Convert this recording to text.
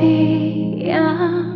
夕阳